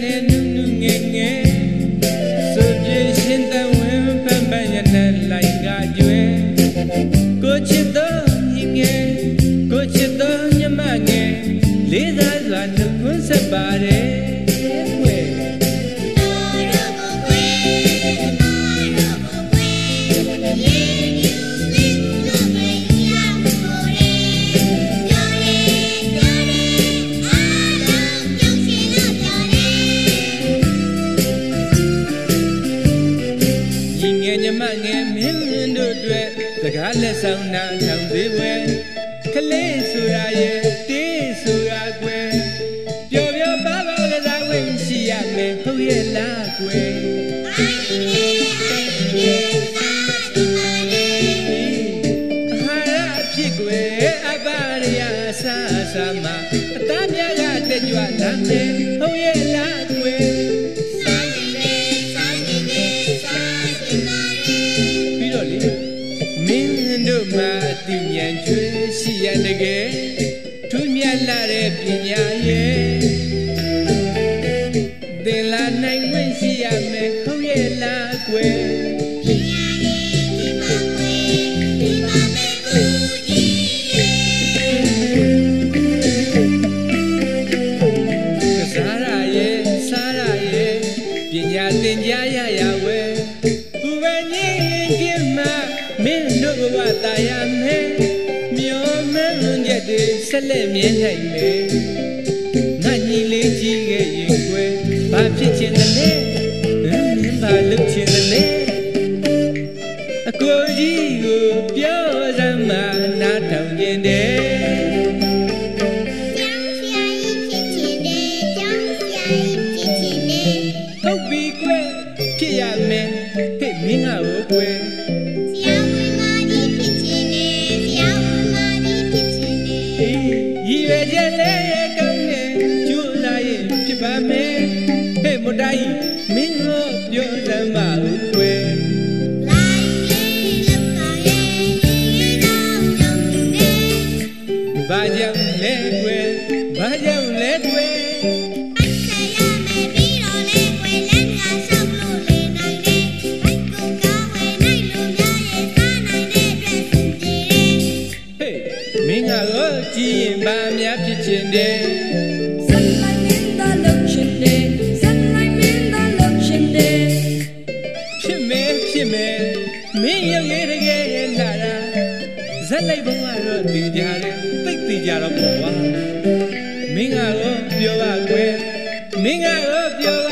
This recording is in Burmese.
နဲ့နုနုငယ်ငယ်ဆိုပြေရှင်တဝင်းပန်းပန်းရနဲ့လိုက်ကကျွဲကိုချစ်တော်ညီငယ်ကိုချစ်တော်ညီမငယ်လေးစား ကားလက်ဆောင်နာထောင်သေးပွဲကလေးဆိုတာရဲ့တေးဆိုတာကွယ်ပျော်ပျော်ပါပါကစားဝင်ရှိရမယ်ဟုတ်ရဲ့လားကွယ်အာဟာရအဖြစ်ကွယ်အပါရယာဆာဆာမအသားများကတက်ကြွလာမယ်ဟုတ်ရဲ့လားကွယ်ပြီးတော့လေမင်း တို့မှာအတိညာကျွေးရှိရတကယ်ထူးမြတ်လာတဲ့ပညာရဲ့သင်လာနိုင်ခွင့်ရှိရမယ်ဟုတ်ရဲ့လားကွယ်ကစားရရဲ့စားရရဲ့ပညာသင်ကြားရရဝဲဘူဝညင်ခြင်းမှာ မင်းတို့ဘဝတာယာမယ်မျောမှန်းချက်တွေဆက်လက်မြဲနိုင်မယ်ငါညီလေးကြီးခဲ့ရင်ကွယ်ဘာဖြစ်ချင်တယ်လဲဟမ်မင်းဘာလုပ်ချင်တယ်လဲအကိုကြီးကိုပြောစမ်းမနားထောင်ခြင်းတယ်ဟုတ်ပြီကွယ်ဖြစ်ရမယ် ရည် မင်းကတော့ကြည်ရင်ဘာများဖြစ်ချင်တယ်ဖြစ်မယ်ဖြစ်မယ်မင်းရုပ်ရည်တကယ်လာတာဇက်လိုက်ဘုံကတော့တည်ကြတယ်သိတ်တည်ကြတော့ပေါ့ကွာမင်းကတော့ပြောပါကွယ်မင်းကတော့ပြောပါ